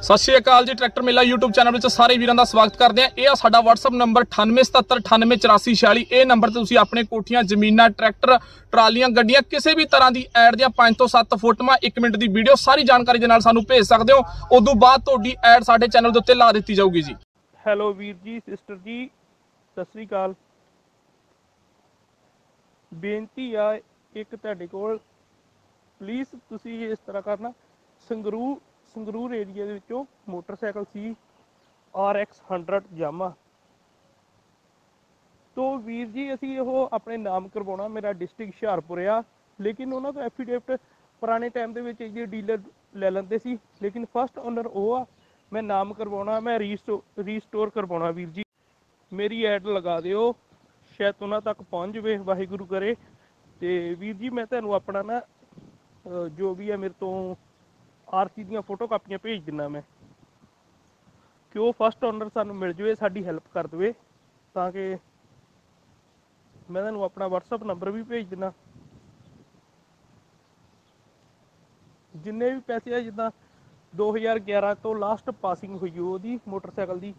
ਸਤਿ ਸ਼੍ਰੀ ਅਕਾਲ ਜੀ, ਟਰੈਕਟਰ ਮੇਲਾ YouTube ਚੈਨਲ ਵਿੱਚ ਸਾਰੇ ਵੀਰਾਂ ਦਾ ਸਵਾਗਤ ਕਰਦੇ ਆ ਇਹ ਆ ਸਾਡਾ WhatsApp ਨੰਬਰ 9877988446 ਇਹ ਨੰਬਰ ਤੇ ਤੁਸੀਂ ਆਪਣੇ ਕੋਠੀਆਂ, ਜ਼ਮੀਨਾਂ, ਟਰੈਕਟਰ, ਟਰਾਲੀਆਂ, ਗੱਡੀਆਂ, ਕਿਸੇ ਵੀ ਤਰ੍ਹਾਂ ਦੀ ਐਡ ਦੀਆਂ 5 ਤੋਂ 7 ਫੋਟੋਆਂ 1 ਮਿੰਟ ਦੀ ਵੀਡੀਓ, ਸਾਰੀ ਜਾਣਕਾਰੀ ਦੇ ਨਾਲ ਸਾਨੂੰ ਭੇਜ ਸਕਦੇ ਹੋ। ਉਦੋਂ ਬਾਅਦ ਤੁਹਾਡੀ ਐਡ ਸਾਡੇ ਚੈਨਲ ਦੇ ਉੱਤੇ ਲਾ ਦਿੱਤੀ ਜਾਊਗੀ ਜੀ। ਹੈਲੋ ਵੀਰ ਜੀ ਸਿਸਟਰ ਜੀ, ਸਤਿ ਸ੍ਰੀ ਅਕਾਲ। ਬੇਨਤੀ ਆ ਇੱਕ ਤੁਹਾਡੇ ਕੋਲ। ਪਲੀਜ਼ ਤੁਸੀਂ ਇਸ ਤਰ੍ਹਾਂ ਕਰਨਾ। ਸੰਗਰੂਰ ਸੰਗਰੂਰ ਏਰੀਆ ਦੇ ਵਿੱਚੋਂ ਮੋਟਰਸਾਈਕਲ ਸੀ RX 100 ਜਾਮਾ ਤੋਂ ਵੀਰ ਜੀ, ਅਸੀਂ ਉਹ ਆਪਣੇ ਨਾਮ ਕਰਵਾਉਣਾ। ਮੇਰਾ ਡਿਸਟ੍ਰਿਕਟ ਹੁਸ਼ਿਆਰਪੁਰ ਆ। ਲੇਕਿਨ ਉਹਨਾਂ ਤੋਂ ਐਫੀਡੇਵਿਟ ਪੁਰਾਣੇ ਟਾਈਮ ਦੇ ਵਿੱਚ ਇਹ ਡੀਲਰ ਲੈ ਲੈਂਦੇ ਸੀ। ਲੇਕਿਨ ਫਸਟ ਓਨਰ ਉਹ ਆ। ਮੈਂ ਨਾਮ ਕਰਵਾਉਣਾ, ਮੈਂ ਰੀਸਟੋ ਰੀਸਟੋਰ ਕਰਵਾਉਣਾ ਵੀਰ ਜੀ। ਮੇਰੀ ਐਡ ਲਗਾ ਦਿਓ। ਸ਼ਾਇਦ ਉਹਨਾਂ ਤੱਕ ਪਹੁੰਚ ਜਵੇ, ਵਾਹਿਗੁਰੂ ਕਰੇ। ਤੇ ਵੀਰ ਜੀ, ਮੈਂ ਤੁਹਾਨੂੰ ਆਪਣਾ ਨਾ ਜੋ ਵੀ ਹੈ ਮੇਰੇ ਤੋਂ ਆਰਸੀ ਦੀਆਂ ਫੋਟੋ ਕਾਪੀਆਂ ਭੇਜ ਦਿੰਨਾ ਮੈਂ। ਕਿ ਉਹ ਫਸਟ ਓਨਰ ਸਾਨੂੰ ਮਿਲ ਜਵੇ, ਸਾਡੀ ਹੈਲਪ ਕਰ ਦੇਵੇ, ਤਾਂ ਕਿ ਮੈਂ ਤੁਹਾਨੂੰ ਆਪਣਾ WhatsApp ਨੰਬਰ ਵੀ ਭੇਜ ਦਿੰਨਾ ਜਿੰਨੇ ਵੀ ਪੈਸੇ ਆ, ਜਿੱਦਾਂ 2011 ਤੋਂ ਲਾਸਟ ਪਾਸਿੰਗ ਹੋਈ ਉਹਦੀ, ਮੋਟਰਸਾਈਕਲ ਦੀ,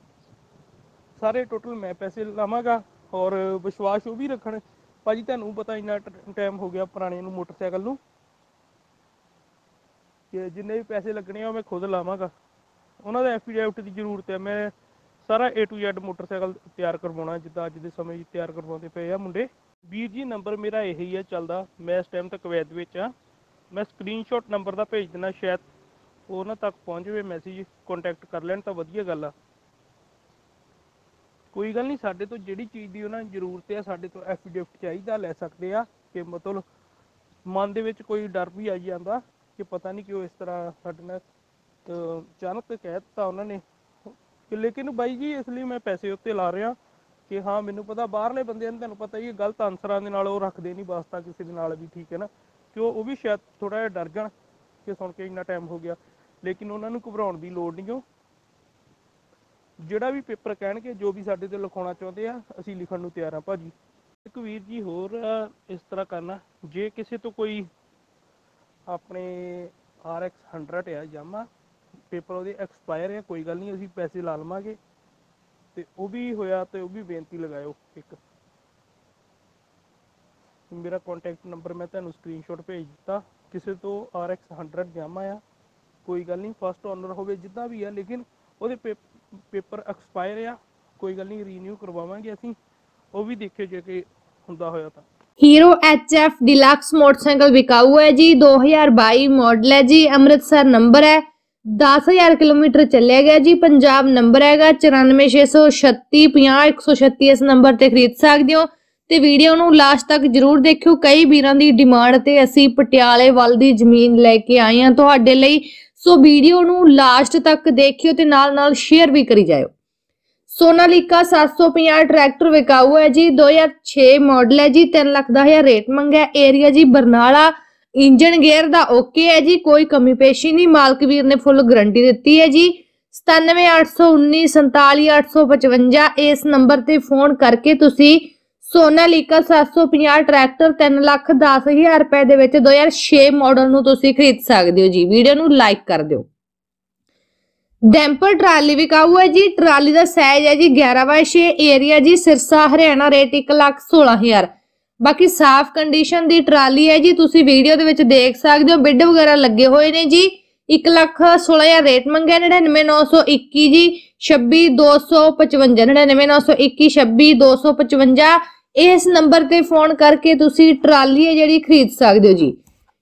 ਸਾਰੇ ਟੋਟਲ ਮੈਂ ਪੈਸੇ ਲਾਵਾਂਗਾ ਔਰ ਵਿਸ਼ਵਾਸ ਉਹ ਵੀ ਰੱਖਣ। ਭਾਜੀ, ਤੁਹਾਨੂੰ ਪਤਾ ਇੰਨਾ ਟਾਈਮ ਹੋ ਗਿਆ ਪੁਰਾਣੇ ਨੂੰ ਮੋਟਰਸਾਈਕਲ ਨੂੰ। ਕਿ ਜਿੰਨੇ ਵੀ ਪੈਸੇ ਲੱਗਣੇ ਆ ਉਹ ਮੈਂ ਖੁਦ ਲਾਵਾਂਗਾ। ਉਹਨਾਂ ਦਾ ਐਫੀਡੇਵਿਟ ਦੀ ਜ਼ਰੂਰਤ ਹੈ ਮੈਂ ਸਾਰਾ A to Z ਮੋਟਰਸਾਈਕਲ ਤਿਆਰ ਕਰਵਾਉਣਾ, ਜਿੱਦਾਂ ਅੱਜ ਦੇ ਸਮੇਂ 'ਚ ਤਿਆਰ ਕਰਵਾਉਂਦੇ ਪਏ ਆ ਮੁੰਡੇ। ਵੀਰ ਜੀ, ਨੰਬਰ ਮੇਰਾ ਇਹੀ ਹੈ ਚੱਲਦਾ। ਮੈਂ ਇਸ ਟਾਈਮ ਤੱਕ ਵੈਦ ਵਿੱਚ ਆ। ਮੈਂ ਸਕਰੀਨਸ਼ਾਟ ਨੰਬਰ ਦਾ ਭੇਜ ਦਿੰਦਾ, ਸ਼ਾਇਦ ਉਹਨਾਂ ਤੱਕ ਪਹੁੰਚ ਜਾਵੇ ਮੈਸੇਜ ਕੰਟੈਕਟ ਕਰ ਲੈਣ ਤਾਂ ਵਧੀਆ ਗੱਲ ਆ। ਕੋਈ ਗੱਲ ਨਹੀਂ, ਸਾਡੇ ਤੋਂ ਜਿਹੜੀ ਚੀਜ਼ ਦੀ ਉਹਨਾਂ ਨੂੰ ਜ਼ਰੂਰਤ ਹੈ ਸਾਡੇ ਤੋਂ ਐਫੀਡੇਵਿਟ ਚਾਹੀਦਾ, ਲੈ ਸਕਦੇ ਆ। ਕਿ ਮਤਲਬ ਮਨ ਦੇ ਵਿੱਚ ਕੋਈ ਡਰ ਵੀ ਆਈ ਜਾਂਦਾ। ਕਿ ਪਤਾ ਨਹੀਂ ਕਿਉਂ ਇਸ ਤਰ੍ਹਾਂ ਸਾਡੇ ਨਾਲ ਅਹ, ਅਚਾਨਕ ਕਹਿ ਦਿੱਤਾ ਉਹਨਾਂ ਨੇ। ਕਿ ਲੇਕਿਨ ਬਾਈ ਜੀ ਇਸ ਲਈ ਮੈਂ ਪੈਸੇ ਉੱਤੇ ਲਾ ਰਿਹਾ ਕਿ ਹਾਂ ਮੈਨੂੰ ਪਤਾ ਬਾਹਰਲੇ ਬੰਦਿਆਂ ਨੂੰ ਤੁਹਾਨੂੰ ਪਤਾ ਹੀ ਹੈ ਗਲਤ ਆਨਸਰਾਂ ਦੇ ਨਾਲ ਉਹ ਰੱਖਦੇ ਨਹੀਂ ਵਾਸਤਾ ਕਿਸੇ ਦੇ ਨਾਲ ਵੀ ਠੀਕ ਹੈ ਨਾ। ਕਿ ਉਹ ਉਹ ਵੀ ਸ਼ਾਇਦ ਥੋੜਾ ਜਿਹਾ ਡਰ ਜਾਣ ਕਿ ਸੁਣ ਕੇ ਇੰਨਾ ਟਾਈਮ ਹੋ ਗਿਆ। ਲੇਕਿਨ ਉਹਨਾਂ ਨੂੰ ਘਬਰਾਉਣ ਦੀ ਲੋੜ ਨਹੀਂ ਓ। ਜਿਹੜਾ ਵੀ ਪੇਪਰ ਕਹਿਣਗੇ ਜੋ ਵੀ ਸਾਡੇ ਤੇ ਲਿਖਾਉਣਾ ਚਾਹੁੰਦੇ ਆ ਅਸੀਂ ਲਿਖਣ ਨੂੰ ਤਿਆਰ ਆ ਭਾਜੀ ਇੱਕ ਵੀਰ ਜੀ ਹੋਰ ਆ, ਇਸ ਤਰ੍ਹਾਂ ਕਰਨਾ। ਜੇ ਕਿਸੇ ਤੋਂ ਕੋਈ ਆਪਣੇ RX 100 ਆ ਜਾਮਾ ਪੇਪਰ ਉਹਦੇ ਐਕਸਪਾਇਰ ਆ, ਕੋਈ ਗੱਲ ਨਹੀਂ, ਅਸੀਂ ਪੈਸੇ ਲਾ ਲਵਾਂਗੇ। ਤੇ ਉਹ ਵੀ ਹੋਇਆ ਤੇ ਉਹ ਵੀ ਬੇਨਤੀ ਲਗਾਇਓ ਇੱਕ। ਮੇਰਾ ਕੰਟੈਕਟ ਨੰਬਰ ਮੈਂ ਤੁਹਾਨੂੰ ਸਕਰੀਨਸ਼ਾਟ ਭੇਜ ਦਿੱਤਾ। ਕਿਸੇ ਤੋਂ RX 100 ਜਾਮਾ ਆ, ਕੋਈ ਗੱਲ ਨਹੀਂ ਫਸਟ ਓਨਰ ਹੋਵੇ ਜਿੱਦਾਂ ਵੀ ਆ, ਲੇਕਿਨ ਉਹਦੇ ਪੇਪਰ ਐਕਸਪਾਇਰ ਆ, ਕੋਈ ਗੱਲ ਨਹੀਂ ਰੀਨਿਊ ਕਰਵਾਵਾਂਗੇ ਅਸੀਂ। ਉਹ ਵੀ ਦੇਖਿਓ ਜੇ ਕਿ ਹੁੰਦਾ ਹੋਇਆ ਤਾਂ। ਹੀਰੋ HF ਡਿਲਕਸ ਮੋਟਰਸਾਈਕਲ ਵਿਕਾਊ ਹੈ ਜੀ 2022 ਮਾਡਲ ਹੈ ਜੀ, ਅੰਮ੍ਰਿਤਸਰ ਨੰਬਰ ਹੈ। 10000 ਕਿਲੋਮੀਟਰ ਚੱਲਿਆ ਗਿਆ ਜੀ, ਪੰਜਾਬ ਨੰਬਰ ਹੈਗਾ 9463650136 ਇਸ ਨੰਬਰ ਤੇ ਖਰੀਦ ਸਕਦੇ ਹੋ। ਤੇ ਵੀਡੀਓ ਨੂੰ ਲਾਸਟ ਤੱਕ ਜਰੂਰ ਦੇਖਿਓ, ਕਈ ਵੀਰਾਂ ਦੀ ਡਿਮਾਂਡ ਤੇ ਅਸੀਂ ਪਟਿਆਲੇ ਵੱਲ ਦੀ ਜ਼ਮੀਨ ਲੈ ਕੇ ਆਏ ਹਾਂ ਤੁਹਾਡੇ ਲਈ। ਸੋ ਵੀਡੀਓ ਨੂੰ ਲਾਸਟ ਤੱਕ ਦੇਖਿਓ ਤੇ ਨਾਲ ਨਾਲ ਸ਼ੇਅਰ ਵੀ ਕਰੀ ਜਾਇਓ। ਸੋਨਾਲੀਕਾ 750 ਟਰੈਕਟਰ ਵਿਕਾਊ ਹੈ ਜੀ 2006 ਮਾਡਲ ਹੈ ਜੀ 3 ਲੱਖ ਦਾ ਹਜ਼ਾਰ ਰੇਟ ਮੰਗਿਆ। ਏਰੀਆ ਜੀ ਬਰਨਾਲਾ ਇੰਜਨ ਗੇਅਰ ਦਾ ਓਕੇ ਹੈ ਜੀ, ਕੋਈ ਕਮੀ ਪੇਸ਼ੀ ਨਹੀਂ, ਮਾਲਕ ਵੀਰ ਨੇ ਫੁੱਲ ਗਾਰੰਟੀ ਦਿੱਤੀ ਹੈ ਜੀ। 97819 47855 ਇਸ ਨੰਬਰ ਤੇ ਫੋਨ ਕਰਕੇ ਤੁਸੀਂ ਸੋਨਾਲੀਕਾ 750 ਟਰੈਕਟਰ 3 ਲੱਖ 10 ਹਜ਼ਾਰ ਰੁਪਏ ਦੇ ਵਿੱਚ 2006 ਮਾਡਲ ਨੂੰ ਤੁਸੀਂ ਖਰੀਦ ਸਕਦੇ ਹੋ ਜੀ। ਵੀਡੀਓ ਨੂੰ ਲਾਈਕ ਕਰ ਦਿਓ। ਡੈਂਪਰ ਟਰਾਲੀ ਵਿਕਾਊ ਹੈ ਜੀ। ਟਰਾਲੀ ਦਾ ਸਾਈਜ਼ ਹੈ ਜੀ 11/6 ਏਰੀਆ ਜੀ ਸਿਰਸਾ, ਹਰਿਆਣਾ, ਰੇਟ 116000 ਬਾਕੀ ਸਾਫ਼ ਕੰਡੀਸ਼ਨ ਦੀ ਟਰਾਲੀ ਹੈ ਜੀ। ਤੁਸੀਂ ਵੀਡੀਓ ਦੇ ਵਿੱਚ ਦੇਖ ਸਕਦੇ ਹੋ। ਬਿੱਡ ਵਗੈਰਾ ਲੱਗੇ ਹੋਏ ਨੇ ਜੀ। 116000 ਰੇਟ ਮੰਗਿਆ 99921 ਜੀ। 26255 99921 26255 ਇਸ ਨੰਬਰ ਤੇ ਫੋਨ ਕਰਕੇ ਤੁਸੀਂ ਟਰਾਲੀ ਹੈ ਜਿਹੜੀ ਖਰੀਦ ਸਕਦੇ ਹੋ ਜੀ।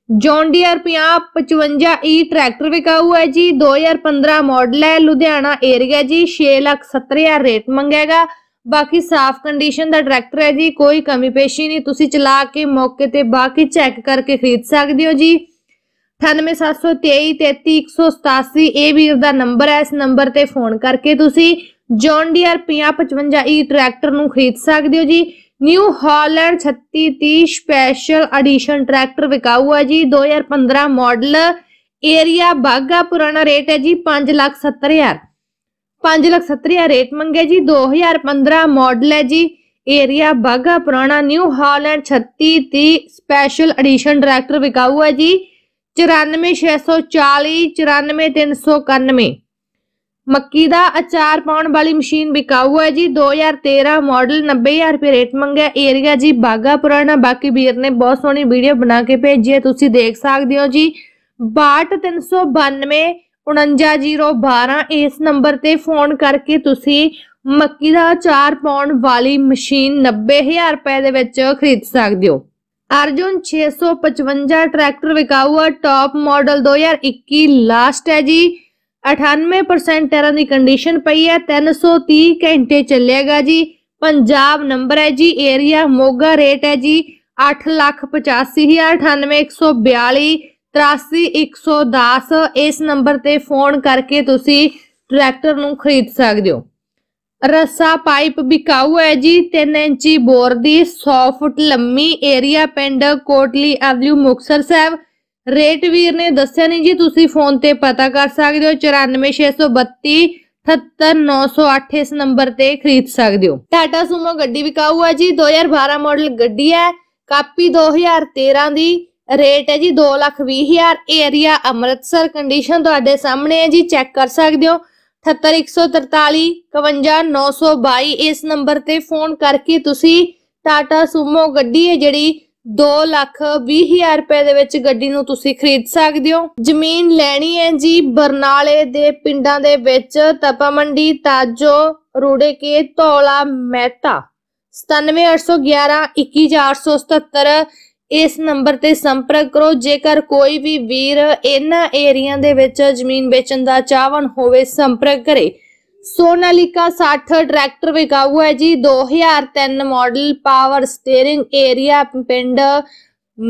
ਜੌਨ ਡੀਅਰ 55 ਈ ਟਰੈਕਟਰ ਵਿਕਾਊ ਹੈ ਜੀ 2015 ਮਾਡਲ ਹੈ, ਲੁਧਿਆਣਾ ਏਰੀਆ ਜੀ 670000 ਰੇਟ ਮੰਗੇਗਾ। ਬਾਕੀ ਸਾਫ਼ ਕੰਡੀਸ਼ਨ ਦਾ ਟਰੈਕਟਰ ਹੈ ਜੀ, ਕੋਈ ਕਮੀ ਪੇਸ਼ੀ ਨਹੀਂ, ਤੁਸੀਂ ਚਲਾ ਕੇ ਮੌਕੇ ਤੇ ਬਾਕੀ ਚੈੱਕ ਕਰਕੇ ਖਰੀਦ ਸਕਦੇ ਹੋ ਜੀ। 9873233187 ਇਹ ਵੀਰ ਦਾ ਨੰਬਰ ਹੈ, ਇਸ ਨੰਬਰ ਤੇ ਫੋਨ ਕਰਕੇ ਤੁਸੀਂ ਜੌਨ ਡੀਅਰ 55 ਈ ਟਰੈਕਟਰ ਨੂੰ ਖਰੀਦ ਸਕਦੇ ਹੋ ਜੀ। New Holland 3630 special edition tractor ਵਿਕਾਊ ਹੈ ਜੀ। 2015 ਮਾਡਲ ਏਰੀਆ ਬਾਗਾ ਪੁਰਾਣਾ ਰੇਟ ਹੈ ਜੀ 570000 570000 ਰੇਟ ਮੰਗੇ ਜੀ। 2015 ਮਾਡਲ ਹੈ ਜੀ area Bagha Purana New Holland 3630 special edition tractor ਵਿਕਾਊ ਹੈ ਜੀ। 94640 94391 ਮੱਕੀ ਦਾ ਅਚਾਰ ਪਾਉਣ ਵਾਲੀ ਮਸ਼ੀਨ ਵਿਕਾਊ ਹੈ ਜੀ। 2013 ਮਾਡਲ 90000 ਰੁਪਏ ਰੇਟ ਮੰਗਿਆ ਏਰੀਆ ਜੀ ਬਾਗਾ ਪੁਰਾਣਾ। ਬਾਕੀ ਵੀਰ ਨੇ ਬਹੁਤ ਸੋਹਣੀ ਵੀਡੀਓ ਬਣਾ ਕੇ ਭੇਜੀ ਹੈ, ਤੁਸੀਂ ਦੇਖ ਸਕਦੇ ਹੋ ਜੀ। 62392 49012 ਇਸ ਨੰਬਰ ਤੇ ਫੋਨ ਕਰਕੇ ਤੁਸੀਂ ਮੱਕੀ ਦਾ ਅਚਾਰ ਪਾਉਣ ਵਾਲੀ ਮਸ਼ੀਨ 90000 ਰੁਪਏ ਦੇ ਵਿੱਚ ਖਰੀਦ ਸਕਦੇ ਹੋ। ਅਰਜੁਨ 655 ਟਰੈਕਟਰ ਵਿਕਾਊ ਹੈ ਟਾਪ ਮਾਡਲ 2021 ਲਾਸਟ ਹੈ ਜੀ। 98% ਟਾਇਰਾਂ ਦੀ ਕੰਡੀਸ਼ਨ ਪਈ ਹੈ 330 ਘੰਟੇ ਚੱਲੇਗਾ ਜੀ। ਪੰਜਾਬ ਨੰਬਰ ਹੈ ਜੀ ਏਰੀਆ ਮੋਗਾ ਰੇਟ ਹੈ ਜੀ 8850981142 83110 ਇਸ ਨੰਬਰ ਤੇ ਫੋਨ ਕਰਕੇ ਤੁਸੀਂ ਟਰੈਕਟਰ ਨੂੰ ਖਰੀਦ ਸਕਦੇ ਹੋ। ਰੱਸਾ ਪਾਈਪ ਵਿਕਾਊ ਹੈ ਜੀ 3 ਇੰਚੀ ਬੋਰ ਦੀ 100 ਫੁੱਟ ਲੰਮੀ ਏਰੀਆ ਪਿੰਡ ਕੋਟਲੀ ਐਵਨਿਊ ਮੁਕਸਰ ਸਾਹਿਬ। ਰੇਟ ਵੀਰ ਨੇ ਦੱਸਿਆ ਨਹੀਂ ਜੀ, ਤੁਸੀਂ ਫੋਨ ਤੇ ਪਤਾ ਕਰ ਸਕਦੇ ਹੋ 94632 78908 ਇਸ ਨੰਬਰ ਤੇ ਖਰੀਦ ਸਕਦੇ ਹੋ। ਟਾਟਾ ਸੂਮੋ ਗੱਡੀ ਵਿਕਾਊ ਹੈ ਜੀ 2012 ਮਾਡਲ ਗੱਡੀ ਹੈ, ਕਾਪੀ 2013 ਦੀ, ਰੇਟ ਹੈ ਜੀ 220000 ਏਰੀਆ ਅੰਮ੍ਰਿਤਸਰ ਕੰਡੀਸ਼ਨ ਤੁਹਾਡੇ ਸਾਹਮਣੇ ਹੈ ਜੀ, ਚੈੱਕ ਕਰ ਸਕਦੇ ਹੋ। 78143 51922 ਇਸ ਨੰਬਰ ਤੇ ਫੋਨ ਕਰਕੇ ਤੁਸੀਂ ਟਾਟਾ ਸੂਮੋ ਗੱਡੀ ਹੈ ਜਿਹੜੀ 2 ਲੱਖ 20 ਹਜ਼ਾਰ ਰੁਪਏ ਦੇ ਵਿੱਚ ਗੱਡੀ ਨੂੰ ਤੁਸੀਂ ਖਰੀਦ ਸਕਦੇ ਹੋ। ਜ਼ਮੀਨ ਲੈਣੀ ਹੈ ਜੀ ਬਰਨਾਲੇ ਦੇ ਪਿੰਡਾਂ ਦੇ ਵਿੱਚ ਤਪਾ ਮੰਡੀ, ਤਾਜੋ ਰੂੜੇ ਕੇ ਧੌਲਾ, ਮਹਿਤਾ। 97811 21477 ਇਸ ਨੰਬਰ ਤੇ ਸੰਪਰਕ ਕਰੋ। ਜੇਕਰ ਕੋਈ ਵੀ ਵੀਰ ਇਹਨਾਂ ਏਰੀਆ ਦੇ ਵਿੱਚ ਜ਼ਮੀਨ ਵੇਚਣ ਦਾ ਚਾਹਵਨ ਹੋਵੇ, ਸੰਪਰਕ ਕਰੇ। ਸੋਨਾਲੀਕਾ 60 ਟਰੈਕਟਰ ਵਿਕਾਊ ਹੈ ਜੀ। 2003 ਮਾਡਲ ਪਾਵਰ ਸਟੀਅਰਿੰਗ ਏਰੀਆ ਪਿੰਡ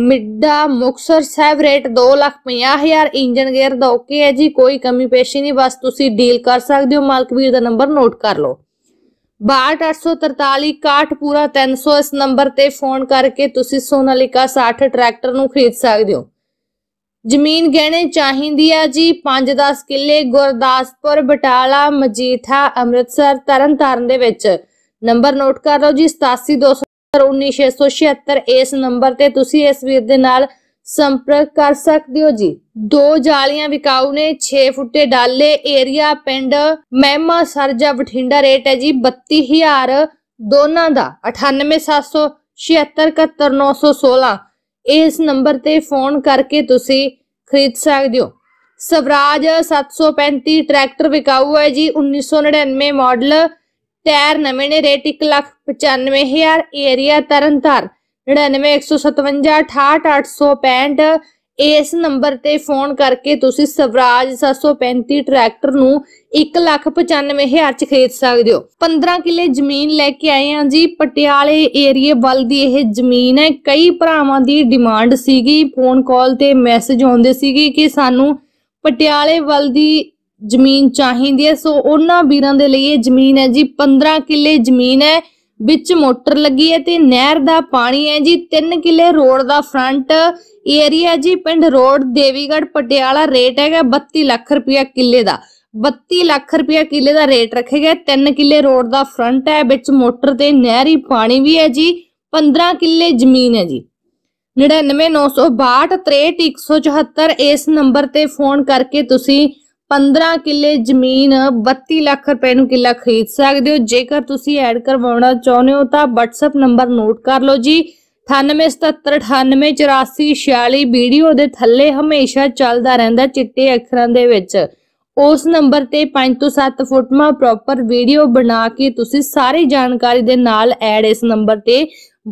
Midda Muktsar Sahib. Rate 250000 engine gear ਦਾ ਓਕੇ ਹੈ ਜੀ। ਕੋਈ ਕਮੀ ਪੇਸ਼ੀ ਨਹੀਂ। ਬਸ ਤੁਸੀਂ ਡੀਲ ਕਰ ਸਕਦੇ ਹੋ। ਮਾਲਕ ਵੀਰ ਦਾ ਨੰਬਰ ਨੋਟ ਕਰ ਲਓ। 62843 61 ਪੂਰਾ 300 ਇਸ ਨੰਬਰ ਤੇ ਫੋਨ ਕਰਕੇ ਤੁਸੀਂ ਸੋਨਾਲੀਕਾ 60 ਟਰੈਕਟਰ ਨੂੰ ਖਰੀਦ ਸਕਦੇ ਹੋ। ਜ਼ਮੀਨ ਗਹਿਣੇ ਚਾਹੀਦੀ ਆ ਜੀ। 5-10 ਕਿੱਲੇ ਗੁਰਦਾਸਪੁਰ, ਬਟਾਲਾ, ਮਜੀਠਾ, ਅੰਮ੍ਰਿਤਸਰ, ਤਰਨਤਾਰਨ ਦੇ ਵਿੱਚ। ਨੰਬਰ ਨੋਟ ਕਰ ਲਓ ਜੀ 8720196676 ਇਸ ਨੰਬਰ ਤੇ ਤੁਸੀਂ ਇਸ ਵੀਰ ਦੇ ਨਾਲ ਸੰਪਰਕ ਕਰ ਸਕਦੇ ਹੋ ਜੀ। ਦੋ ਜਾਲੀਆਂ ਵਿਕਾਊ ਨੇ 6 ਫੁੱਟੇ ਡਾਲੇ, ਏਰੀਆ, ਪਿੰਡ, ਮਹਿਮਾ, ਸਰਜਾ, ਬਠਿੰਡਾ ਰੇਟ ਹੈ ਜੀ 32000 ਦੋਨਾਂ ਦਾ। 9877671916 ਇਸ ਨੰਬਰ ਤੇ ਫੋਨ ਕਰਕੇ ਤੁਸੀਂ ਖਰੀਦ ਸਕਦੇ ਹੋ। ਸਵਰਾਜ 735 ਟਰੈਕਟਰ ਵਿਕਾਊ ਹੈ ਜੀ। 1999 ਮਾਡਲ, ਟਾਇਰ ਨਵੇਂ ਨੇ, ਰੇਟ 195000 ਏਰੀਆ ਤਰਨਤਾਰਨ 9915768865 ਇਸ ਨੰਬਰ ਤੇ ਫੋਨ ਕਰਕੇ ਤੁਸੀਂ ਸਵਰਾਜ 735 ਟਰੈਕਟਰ ਨੂੰ 195000 ਚ ਖਰੀਦ ਸਕਦੇ ਹੋ। 15 ਕਿੱਲੇ ਜ਼ਮੀਨ ਲੈ ਕੇ ਆਏ ਹਾਂ ਜੀ। ਪਟਿਆਲੇ ਏਰੀਏ ਵੱਲ ਦੀ ਇਹ ਜ਼ਮੀਨ ਹੈ। ਕਈ ਭਰਾਵਾਂ ਦੀ ਡਿਮਾਂਡ ਸੀਗੀ। ਫੋਨ ਕਾਲ ਤੇ ਮੈਸੇਜ ਆਉਂਦੇ ਸੀਗੇ ਕਿ ਸਾਨੂੰ ਪਟਿਆਲੇ ਵੱਲ ਦੀ ਜ਼ਮੀਨ ਚਾਹੀਦੀ ਹੈ। ਸੋ ਉਹਨਾਂ ਵੀਰਾਂ ਦੇ ਲਈ ਇਹ ਜ਼ਮੀਨ ਹੈ ਜੀ। 15 ਕਿੱਲੇ ਜ਼ਮੀਨ ਹੈ। ਵਿੱਚ ਮੋਟਰ ਲੱਗੀ ਹੈ ਤੇ ਨਹਿਰ ਦਾ ਪਾਣੀ ਹੈ ਜੀ। 3 ਕਿੱਲੇ ਰੋਡ ਦਾ ਫਰੰਟ ਏਰੀਆ ਜੀ। ਪਿੰਡ ਰੋਡ, ਦੇਵੀਗੜ੍ਹ, ਪਟਿਆਲਾ ਰੇਟ ਹੈਗਾ 32 ਲੱਖ ਰੁਪਇਆ ਕਿੱਲੇ ਦਾ। 32 ਲੱਖ ਰੁਪਇਆ ਕਿੱਲੇ ਦਾ ਰੇਟ ਰੱਖਿਆ ਗਿਆ। 3 ਕਿੱਲੇ ਰੋਡ ਦਾ ਫਰੰਟ ਹੈ, ਵਿੱਚ ਮੋਟਰ ਤੇ ਨਹਿਰੀ ਪਾਣੀ ਵੀ ਹੈ ਜੀ। 15 ਕਿੱਲੇ ਜ਼ਮੀਨ ਹੈ ਜੀ। 999262 ਇਸ ਨੰਬਰ ਤੇ ਫੋਨ ਕਰਕੇ ਤੁਸੀਂ 15 ਕਿੱਲੇ ਜ਼ਮੀਨ 32 ਲੱਖ ਰੁਪਏ ਨੂੰ ਕਿੱਲਾ ਖਰੀਦ ਸਕਦੇ ਹੋ। ਜੇਕਰ ਤੁਸੀਂ ਐਡ ਕਰਵਾਉਣਾ ਚਾਹੁੰਦੇ ਹੋ ਤਾਂ WhatsApp ਨੰਬਰ ਨੋਟ ਕਰ ਲਓ ਜੀ। 9877988446 ਵੀਡੀਓ ਦੇ ਥੱਲੇ ਹਮੇਸ਼ਾ ਚੱਲਦਾ ਰਹਿੰਦਾ ਚਿੱਟੇ ਅੱਖਰਾਂ ਦੇ ਵਿੱਚ। ਉਸ ਨੰਬਰ ਤੇ 5 ਤੋਂ 7 ਫੁੱਟ ਪ੍ਰੋਪਰ ਵੀਡੀਓ ਬਣਾ ਕੇ ਤੁਸੀਂ ਸਾਰੀ ਜਾਣਕਾਰੀ ਦੇ ਨਾਲ ਐਡ ਇਸ ਨੰਬਰ ਤੇ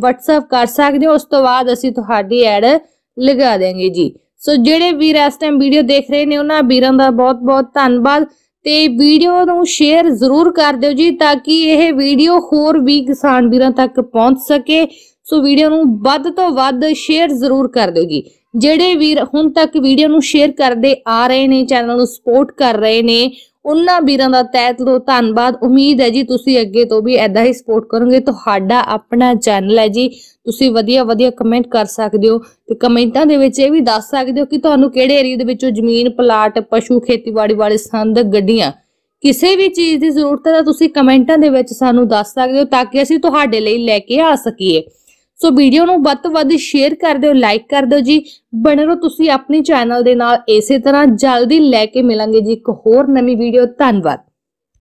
WhatsApp ਕਰ ਸਕਦੇ ਹੋ। ਉਸ ਤੋਂ ਬਾਅਦ ਅਸੀਂ ਤੁਹਾਡੀ ਐਡ ਲਗਾ ਦੇਵਾਂਗੇ ਜੀ। ਸੋ ਜਿਹੜੇ ਵੀਰ ਇਸ ਟਾਈਮ ਵੀਡੀਓ ਦੇਖ ਰਹੇ ਨੇ, ਉਹਨਾਂ ਵੀਰਾਂ ਦਾ ਬਹੁਤ-ਬਹੁਤ ਧੰਨਵਾਦ ਤੇ ਵੀਡੀਓ ਨੂੰ ਸ਼ੇਅਰ ਜ਼ਰੂਰ ਕਰ ਦਿਓ ਜੀ ਤਾਂ ਕਿ ਇਹ ਵੀਡੀਓ ਹੋਰ ਵੀ ਕਿਸਾਨ ਵੀਰਾਂ ਤੱਕ ਪਹੁੰਚ ਸਕੇ। ਸੋ ਵੀਡੀਓ ਨੂੰ ਵੱਧ ਤੋਂ ਵੱਧ ਸ਼ੇਅਰ ਜ਼ਰੂਰ ਕਰ ਦਿਓ ਜੀ। ਜਿਹੜੇ ਵੀਰ ਹੁਣ ਤੱਕ ਵੀਡੀਓ ਨੂੰ ਸ਼ੇਅਰ ਕਰਦੇ ਆ ਰਹੇ ਨੇ ਚੈਨਲ ਨੂੰ ਸਪੋਰਟ ਕਰ ਰਹੇ ਨੇ ਉਹਨਾਂ ਵੀਰਾਂ ਦਾ ਤਹਿ ਦਿਲੋਂ ਧੰਨਵਾਦ। ਉਮੀਦ ਹੈ ਜੀ ਤੁਸੀਂ ਅੱਗੇ ਤੋਂ ਵੀ ਐਦਾਂ ਹੀ ਸਪੋਰਟ ਕਰੋਗੇ। ਤੁਹਾਡਾ ਆਪਣਾ ਚੈਨਲ ਹੈ ਜੀ। ਤੁਸੀਂ ਵਧੀਆ ਵਧੀਆ ਕਮੈਂਟ ਕਰ ਸਕਦੇ ਹੋ ਤੇ ਕਮੈਂਟਾਂ ਦੇ ਵਿੱਚ ਇਹ ਵੀ ਦੱਸ ਸਕਦੇ ਹੋ ਕਿ ਤੁਹਾਨੂੰ ਕਿਹੜੇ ਏਰੀਆ ਦੇ ਵਿੱਚੋਂ ਜ਼ਮੀਨ ਪਲਾਟ ਪਸ਼ੂ, ਖੇਤੀਬਾੜੀ ਵਾਲੇ ਸੰਦ, ਗੱਡੀਆਂ ਕਿਸੇ ਵੀ ਚੀਜ਼ ਦੀ ਜ਼ਰੂਰਤ ਹੈ ਤਾਂ ਤੁਸੀਂ ਕਮੈਂਟਾਂ ਦੇ ਵਿੱਚ ਸਾਨੂੰ ਦੱਸ ਸਕਦੇ ਹੋ ਤਾਂ ਕਿ ਅਸੀਂ ਤੁਹਾਡੇ ਲਈ ਲੈ ਕੇ ਆ ਸਕੀਏ। ਸੋ ਵੀਡੀਓ ਨੂੰ ਵੱਧ ਤੋਂ ਵੱਧ ਸ਼ੇਅਰ ਕਰ ਦਿਓ ਲਾਈਕ ਕਰ ਦਿਓ ਜੀ। ਬਣੇ ਰਹੋ ਤੁਸੀਂ ਆਪਣੀ ਚੈਨਲ ਦੇ ਨਾਲ। ਇਸੇ ਤਰ੍ਹਾਂ ਜਲਦੀ ਲੈ ਕੇ ਮਿਲਾਂਗੇ ਜੀ ਇੱਕ ਹੋਰ ਨਵੀਂ ਵੀਡੀਓ ਧੰਨਵਾਦ।